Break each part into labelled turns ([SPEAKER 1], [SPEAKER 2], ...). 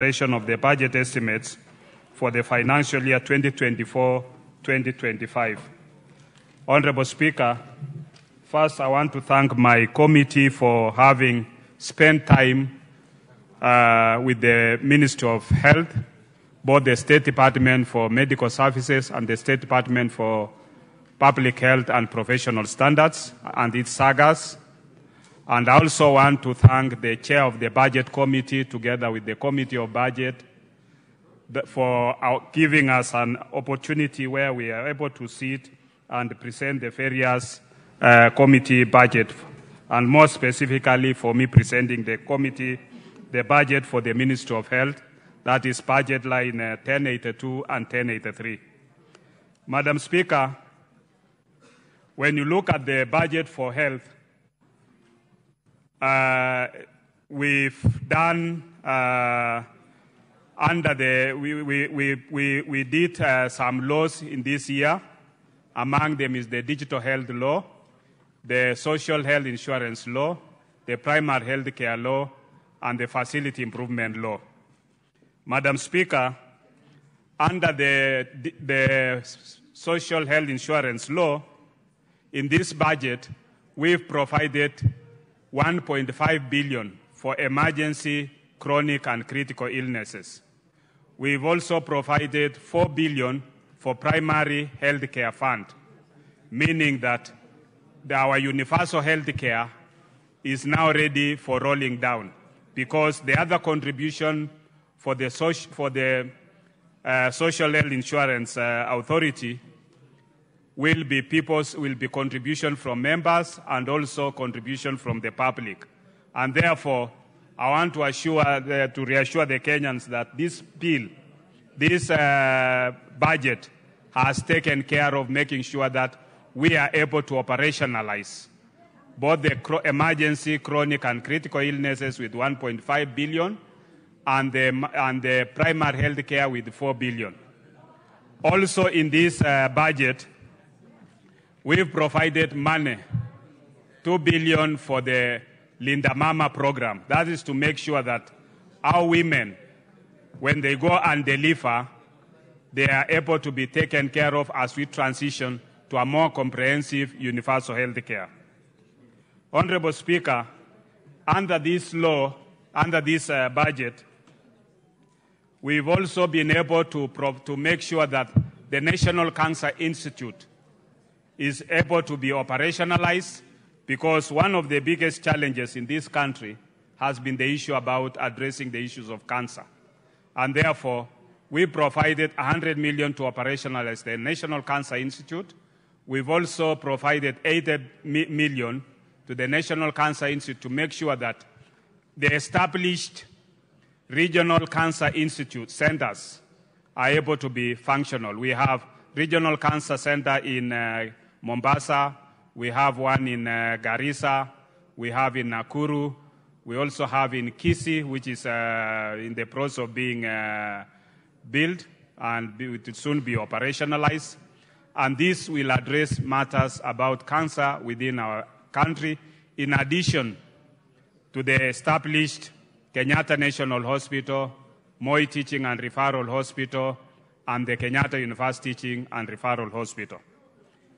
[SPEAKER 1] of the budget estimates for the financial year 2024-2025. Honorable Speaker, first I want to thank my committee for having spent time uh, with the Ministry of Health, both the State Department for Medical Services and the State Department for Public Health and Professional Standards and its SAGAs. And I also want to thank the chair of the Budget Committee, together with the Committee of Budget, for giving us an opportunity where we are able to sit and present the various uh, committee budget, and more specifically for me presenting the committee, the budget for the Ministry of Health, that is budget line uh, 1082 and 1083. Madam Speaker, when you look at the budget for health, uh, we've done uh, under the, we, we, we, we, we did uh, some laws in this year. Among them is the digital health law, the social health insurance law, the primary health care law, and the facility improvement law. Madam Speaker, under the, the social health insurance law, in this budget, we've provided 1.5 billion for emergency, chronic, and critical illnesses. We've also provided 4 billion for primary health care fund, meaning that our universal health care is now ready for rolling down because the other contribution for the, social, for the uh, social health insurance uh, authority will be people's will be contribution from members and also contribution from the public. And therefore, I want to assure the, to reassure the Kenyans that this bill, this uh, budget, has taken care of making sure that we are able to operationalize both the emergency, chronic, and critical illnesses with 1.5 billion, and the, and the primary health care with 4 billion. Also, in this uh, budget, We've provided money, two billion for the Linda Mama program. That is to make sure that our women, when they go and deliver, they are able to be taken care of as we transition to a more comprehensive universal health care. Honorable Speaker, under this law, under this uh, budget, we've also been able to, to make sure that the National Cancer Institute is able to be operationalized because one of the biggest challenges in this country has been the issue about addressing the issues of cancer. And therefore, we provided 100 million to operationalize the National Cancer Institute. We've also provided 80 million to the National Cancer Institute to make sure that the established regional cancer institute centers are able to be functional. We have regional cancer center in uh, Mombasa, we have one in uh, Garissa, we have in Nakuru, we also have in Kisii, which is uh, in the process of being uh, built and it will soon be operationalized. And this will address matters about cancer within our country, in addition to the established Kenyatta National Hospital, Moi Teaching and Referral Hospital, and the Kenyatta University Teaching and Referral Hospital.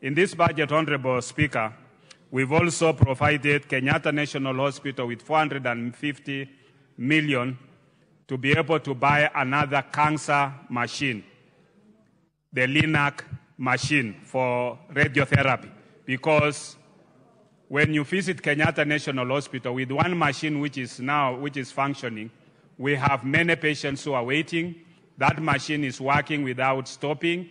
[SPEAKER 1] In this budget, Honorable Speaker, we've also provided Kenyatta National Hospital with 450 million to be able to buy another cancer machine, the LINAC machine for radiotherapy. Because when you visit Kenyatta National Hospital with one machine which is now which is functioning, we have many patients who are waiting. That machine is working without stopping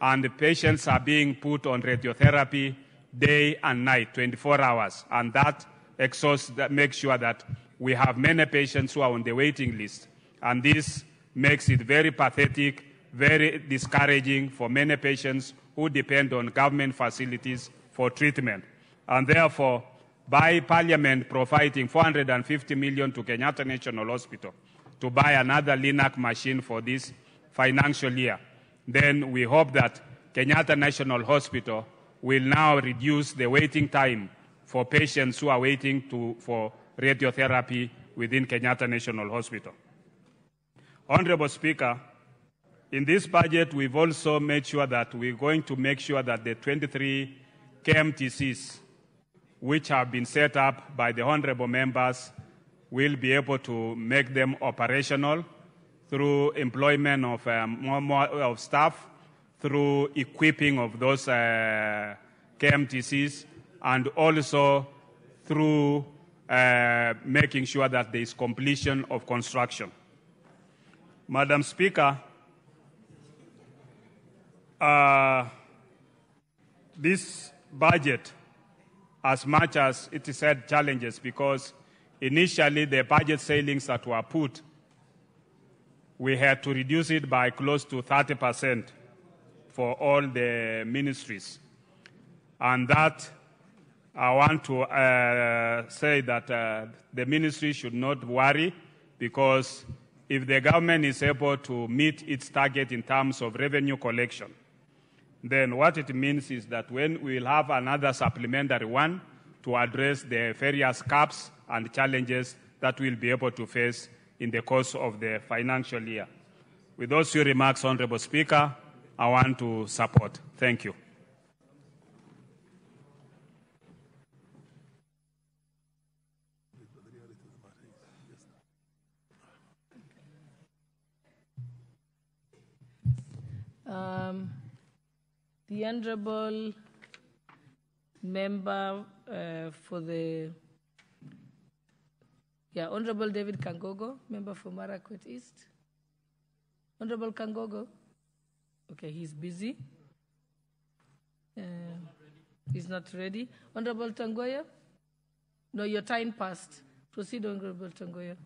[SPEAKER 1] and the patients are being put on radiotherapy day and night, 24 hours. And that exhausts, that makes sure that we have many patients who are on the waiting list. And this makes it very pathetic, very discouraging for many patients who depend on government facilities for treatment. And therefore, by Parliament providing 450 million to Kenyatta National Hospital to buy another LINAC machine for this financial year, then we hope that Kenyatta National Hospital will now reduce the waiting time for patients who are waiting to, for radiotherapy within Kenyatta National Hospital. Honorable Speaker, in this budget, we've also made sure that we're going to make sure that the 23 KMTCs, which have been set up by the honorable members, will be able to make them operational through employment of um, more, more of staff, through equipping of those uh, KMTCs, and also through uh, making sure that there is completion of construction. Madam Speaker, uh, this budget, as much as it had challenges, because initially the budget ceilings that were put, we had to reduce it by close to 30 percent for all the ministries. And that, I want to uh, say that uh, the ministry should not worry because if the government is able to meet its target in terms of revenue collection, then what it means is that when we will have another supplementary one to address the various caps and challenges that we'll be able to face in the course of the financial year. With those few remarks, Honorable Speaker, I want to support. Thank you.
[SPEAKER 2] Um, the Honorable Member uh, for the, yeah, Honorable David Kangogo, Member for Marakwet East. Honorable Kangogo. Okay, he's busy. Uh, he's not ready. Honorable Tongoyo? No, your time passed. Proceed, Honorable Tongoyo.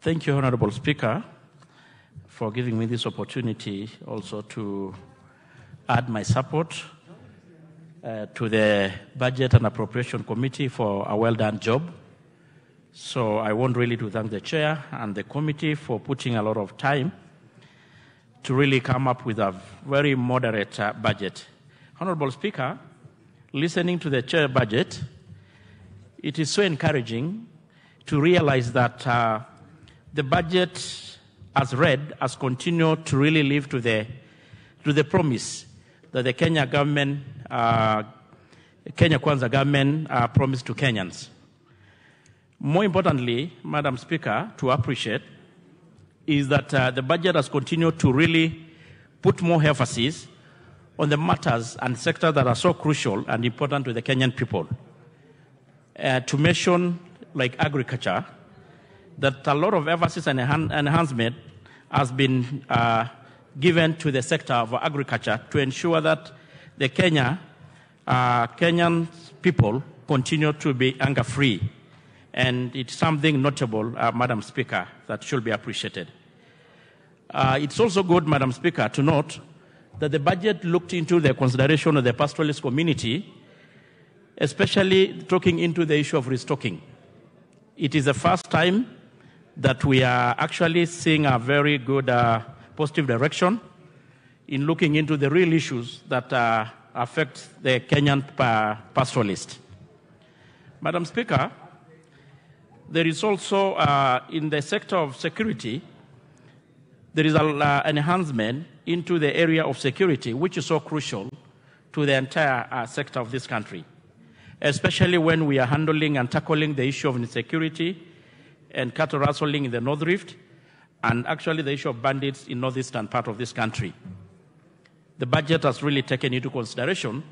[SPEAKER 3] Thank you, Honorable Speaker, for giving me this opportunity also to add my support uh, to the Budget and Appropriation Committee for a well done job. So I want really to thank the chair and the committee for putting a lot of time to really come up with a very moderate uh, budget. Honorable Speaker, listening to the chair budget, it is so encouraging to realize that uh, the budget, as read, has continued to really live to the, to the promise that the Kenya government, uh, Kenya Kwanza government uh, promised to Kenyans. More importantly, Madam Speaker, to appreciate is that uh, the budget has continued to really put more emphasis on the matters and sectors that are so crucial and important to the Kenyan people. Uh, to mention like agriculture, that a lot of emphasis and enhan- enhancement has been uh, given to the sector of agriculture to ensure that the Kenya, uh, Kenyan people continue to be hunger free. And it's something notable, uh, Madam Speaker, that should be appreciated. Uh, it's also good, Madam Speaker, to note that the budget looked into the consideration of the pastoralist community, especially talking into the issue of restocking. It is the first time that we are actually seeing a very good uh, positive direction in looking into the real issues that uh, affect the Kenyan pastoralist. Madam Speaker, there is also uh, in the sector of security, there is an uh, enhancement into the area of security, which is so crucial to the entire uh, sector of this country, especially when we are handling and tackling the issue of insecurity and cattle rustling in the North Rift, and actually the issue of bandits in the northeastern part of this country. The budget has really taken into consideration,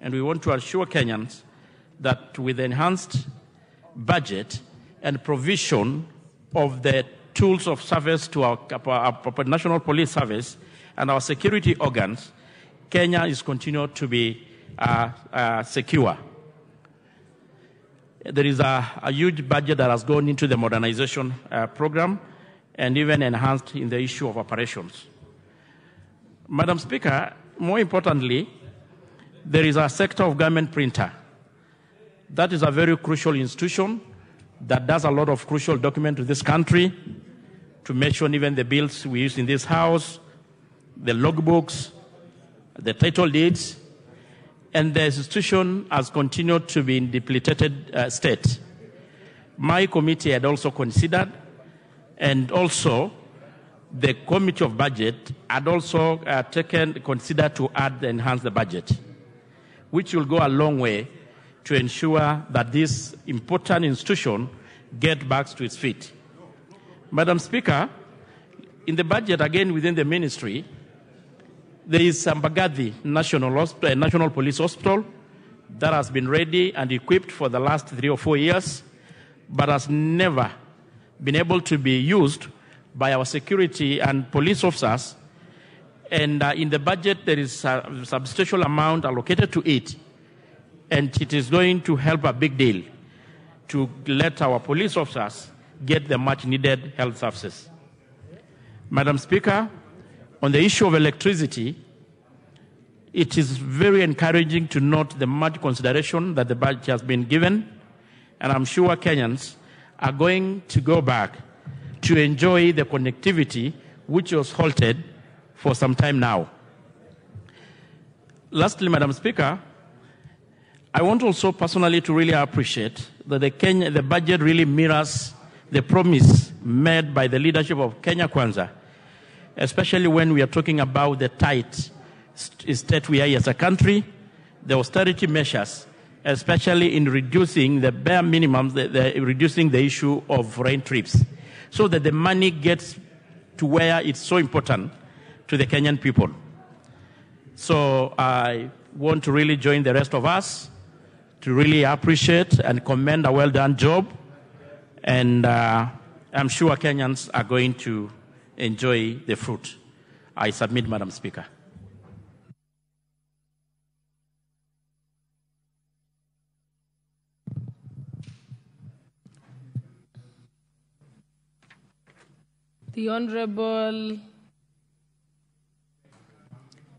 [SPEAKER 3] and we want to assure Kenyans that with the enhanced budget and provision of the tools of service to our, our, our national police service and our security organs, Kenya is continued to be uh, uh, secure. There is a, a, huge budget that has gone into the modernization uh, program and even enhanced in the issue of operations. Madam Speaker, more importantly, there is a sector of government printer. That is a very crucial institution that does a lot of crucial document to this country to mention even the bills we use in this house, the logbooks, the title deeds, and the institution has continued to be in depleted uh, state. My committee had also considered And also, the Committee of Budget had also uh, taken, considered to add, enhance the budget, which will go a long way to ensure that this important institution get back to its feet. Madam Speaker, in the budget, again within the ministry, there is Mbagathi National, Hosp- uh, National Police Hospital that has been ready and equipped for the last three or four years, but has never been able to be used by our security and police officers. And uh, in the budget, there is a substantial amount allocated to it, and it is going to help a big deal to let our police officers get the much needed health services. Madam Speaker, on the issue of electricity, it is very encouraging to note the much consideration that the budget has been given, and I'm sure Kenyans are going to go back to enjoy the connectivity which was halted for some time now. Lastly, Madam Speaker, I want also personally to really appreciate that the, Kenya, the budget really mirrors the promise made by the leadership of Kenya Kwanza, especially when we are talking about the tight state we are as a country, the austerity measures, especially in reducing the bare minimums, the, the, reducing the issue of foreign trips, so that the money gets to where it's so important to the Kenyan people. So I want to really join the rest of us to really appreciate and commend a well done job. And uh, I'm sure Kenyans are going to enjoy the fruit. I submit, Madam Speaker.
[SPEAKER 2] The Honorable,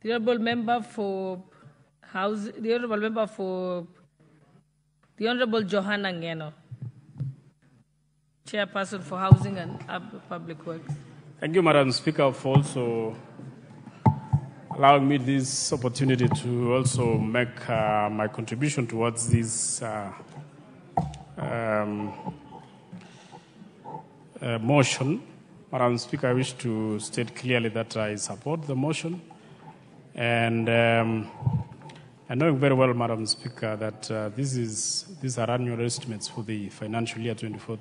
[SPEAKER 2] the Honorable Member for House, the Honorable Member for, the Honorable Johanna Ngeno, Chairperson for Housing and Public Works.
[SPEAKER 4] Thank you, Madam Speaker, for also allowing me this opportunity to also make uh, my contribution towards this uh, um, uh, motion. Madam Speaker, I wish to state clearly that I support the motion. And um, I know very well, Madam Speaker, that uh, this is, these are annual estimates for the financial year 24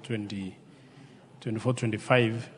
[SPEAKER 4] 25